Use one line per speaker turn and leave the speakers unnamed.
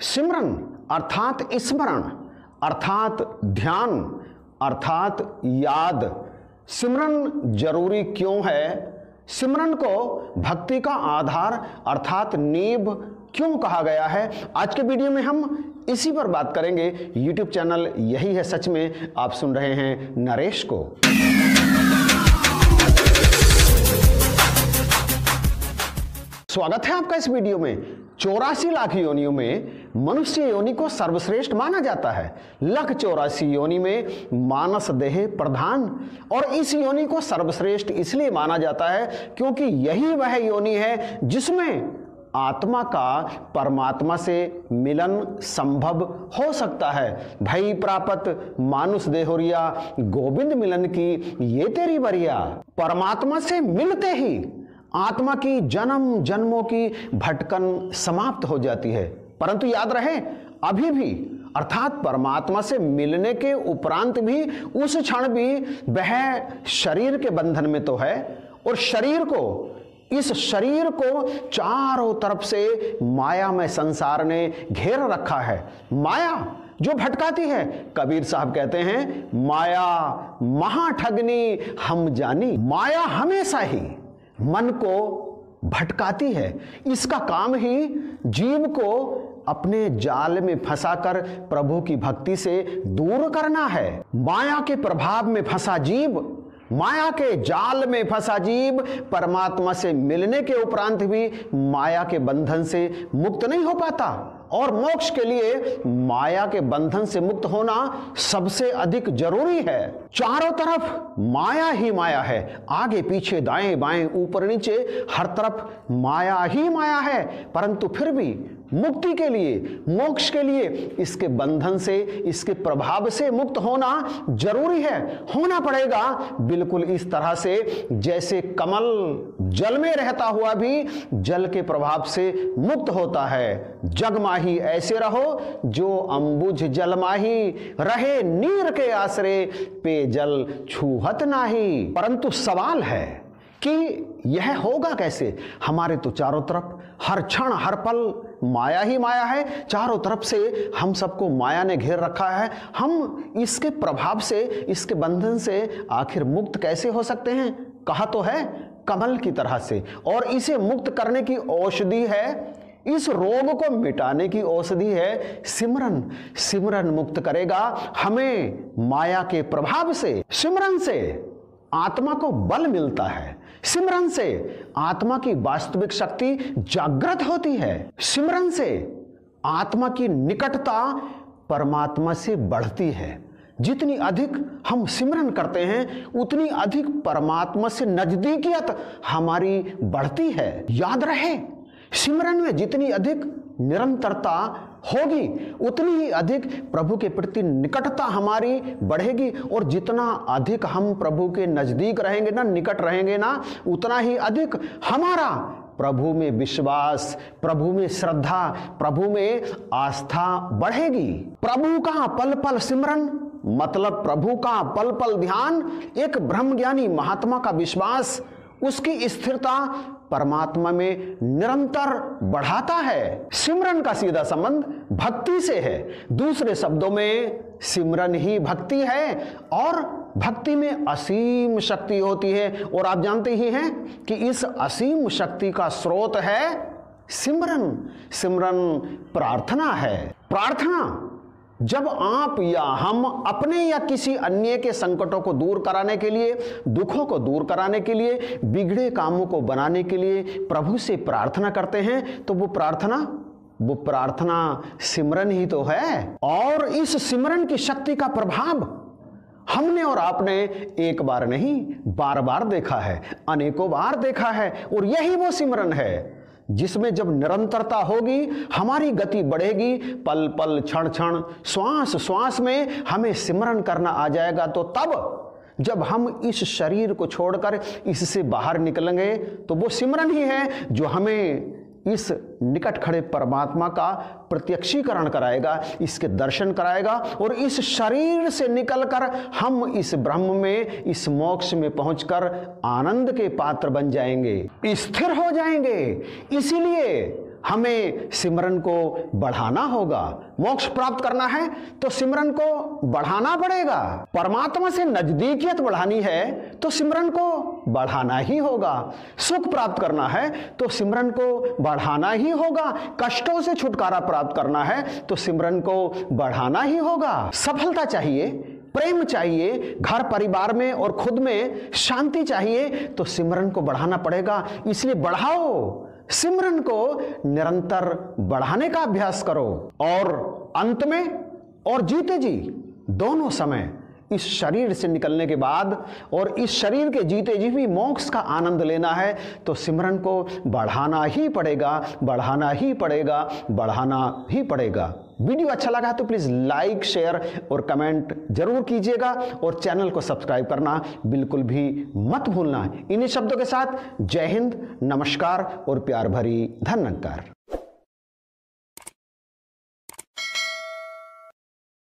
सिमरन, अर्थात स्मरण, अर्थात ध्यान, अर्थात याद। सिमरन ज़रूरी क्यों है? सिमरन को भक्ति का आधार, अर्थात नींव क्यों कहा गया है? आज के वीडियो में हम इसी पर बात करेंगे। YouTube चैनल यही है सच में। आप सुन रहे हैं नरेश को। स्वागत है आपका इस वीडियो में। चौरासी लाख योनियों में मनुष्य योनि को सर्वश्रेष्ठ माना जाता है। लख चौरासी योनि में मानस देह प्रधान और इस योनि को सर्वश्रेष्ठ इसलिए माना जाता है क्योंकि यही वह योनि है जिसमें आत्मा का परमात्मा से मिलन संभव हो सकता है। भई प्रापत मानुष देहोरिया, गोविंद मिलन की, ये तेरी बरिया परमात्मा से मिलते ही आत्मा की जन्म, जन्मों की भटकन समाप्त हो जाती है। परंतु याद रहे, अभी भी, अर्थात परमात्मा से मिलने के उपरांत भी, उस क्षण भी वह शरीर के बंधन में तो है और शरीर को, इस शरीर को चारों तरफ़ से माया में संसार ने घेर रखा है। माया जो भटकाती है, कबीर साहब कहते हैं, माया महाठगनी हम जानी, माया हमेशा ही। मन को भटकाती है। इसका काम ही जीव को अपने जाल में फंसाकर प्रभु की भक्ति से दूर करना है। माया के प्रभाव में फंसा जीव, माया के जाल में फंसा जीव, परमात्मा से मिलने के उपरांत भी माया के बंधन से मुक्त नहीं हो पाता। और मोक्ष के लिए माया के बंधन से मुक्त होना सबसे अधिक ज़रूरी है। चारों तरफ़ माया ही माया है। आगे, पीछे, दाएँ बाएँ, ऊपर, नीचे, हर तरफ़ माया ही माया है। परंतु फिर भी मुक्ति के लिए, मोक्ष के लिए इसके बंधन से, इसके प्रभाव से मुक्त होना ज़रूरी है। होना पड़ेगा बिल्कुल इस तरह से, जैसे कमल जल में रहता हुआ भी जल के प्रभाव से मुक्त होता है। जगमाही ऐसे रहो जो अंबुज जलमाही रहे नीर के आसरे पे जल छूहत नाही। परंतु सवाल है कि यह होगा कैसे? हमारे तो चारों तरफ़ हर क्षण हर पल माया ही माया है। चारों तरफ़ से हम सबको माया ने घेर रखा है। हम इसके प्रभाव से, इसके बंधन से आखिर मुक्त कैसे हो सकते हैं? कहा तो है कमल की तरह से। और इसे मुक्त करने की औषधि है, इस रोग को मिटाने की औषधि है सिमरन। सिमरन मुक्त करेगा हमें माया के प्रभाव से। सिमरन से आत्मा को बल मिलता है। सिमरन से आत्मा की वास्तविक शक्ति जागृत होती है। सिमरन से आत्मा की निकटता परमात्मा से बढ़ती है। जितनी अधिक हम सिमरन करते हैं, उतनी अधिक परमात्मा से नजदीकियत हमारी बढ़ती है। याद रहे, सिमरन में जितनी अधिक निरंतरता होगी, उतनी ही अधिक प्रभु के प्रति निकटता हमारी बढ़ेगी। और जितना अधिक हम प्रभु के नज़दीक रहेंगे ना, निकट रहेंगे ना, उतना ही अधिक हमारा प्रभु में विश्वास, प्रभु में श्रद्धा, प्रभु में आस्था बढ़ेगी। प्रभु का पल पल सिमरन मतलब प्रभु का पल पल ध्यान, एक ब्रह्म ज्ञानी महात्मा का विश्वास, उसकी स्थिरता परमात्मा में निरंतर बढ़ाता है। सिमरन का सीधा संबंध भक्ति से है। दूसरे शब्दों में, सिमरन ही भक्ति है और भक्ति में असीम शक्ति होती है। और आप जानते ही हैं कि इस असीम शक्ति का स्रोत है सिमरन। सिमरन प्रार्थना है। प्रार्थना जब आप या हम अपने या किसी अन्य के संकटों को दूर कराने के लिए, दुखों को दूर कराने के लिए, बिगड़े कामों को बनाने के लिए प्रभु से प्रार्थना करते हैं तो वो प्रार्थना वो प्रार्थना सिमरन ही तो है। और इस सिमरन की शक्ति का प्रभाव हमने और आपने एक बार नहीं, बार बार देखा है, अनेकों बार देखा है, और यही वो सिमरन है। जिसमें जब निरंतरता होगी, हमारी गति बढ़ेगी पल पल क्षण क्षण श्वास श्वास में हमें सिमरन करना आ जाएगा। तो तब, जब हम इस शरीर को छोड़कर इससे बाहर निकलेंगे तो वो सिमरन ही है जो हमें इस निकट खड़े परमात्मा का प्रत्यक्षीकरण कराएगा, इसके दर्शन कराएगा और इस शरीर से निकलकर हम इस ब्रह्म में, इस मोक्ष में पहुंचकर आनंद के पात्र बन जाएँगे, स्थिर हो जाएँगे। इसीलिए हमें सिमरन को बढ़ाना होगा। मोक्ष प्राप्त करना है तो सिमरन को बढ़ाना पड़ेगा। परमात्मा से नजदीकियत बढ़ानी है तो सिमरन को बढ़ाना ही होगा। सुख प्राप्त करना है तो सिमरन को बढ़ाना ही होगा। कष्टों से छुटकारा प्राप्त करना है तो सिमरन को बढ़ाना ही होगा। सफलता चाहिए, प्रेम चाहिए, घर परिवार में और खुद में शांति चाहिए तो सिमरन को बढ़ाना पड़ेगा। इसलिए बढ़ाओ, सिमरन को निरंतर बढ़ाने का अभ्यास करो और अंत में और जीते जी, दोनों समय। इस शरीर से निकलने के बाद और इस शरीर के जीते जी भी मोक्ष का आनंद लेना है तो सिमरन को बढ़ाना ही पड़ेगा, बढ़ाना ही पड़ेगा, बढ़ाना ही पड़ेगा। वीडियो अच्छा लगा तो प्लीज़ लाइक, शेयर और कमेंट ज़रूर कीजिएगा और चैनल को सब्सक्राइब करना बिल्कुल भी मत भूलना। इन्हीं शब्दों के साथ जय हिंद, नमस्कार और प्यार भरी धन्यकार